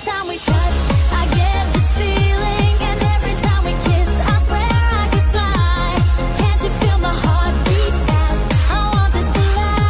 time we talk.